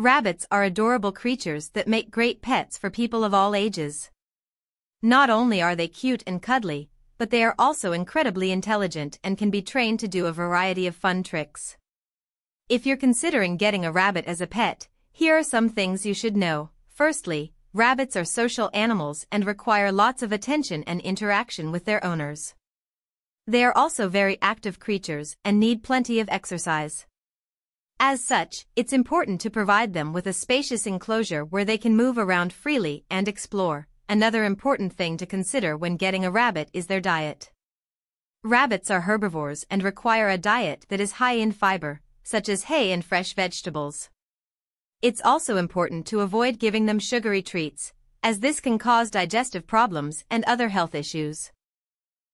Rabbits are adorable creatures that make great pets for people of all ages. Not only are they cute and cuddly, but they are also incredibly intelligent and can be trained to do a variety of fun tricks. If you're considering getting a rabbit as a pet, here are some things you should know. Firstly, rabbits are social animals and require lots of attention and interaction with their owners. They are also very active creatures and need plenty of exercise. As such, it's important to provide them with a spacious enclosure where they can move around freely and explore. Another important thing to consider when getting a rabbit is their diet. Rabbits are herbivores and require a diet that is high in fiber, such as hay and fresh vegetables. It's also important to avoid giving them sugary treats, as this can cause digestive problems and other health issues.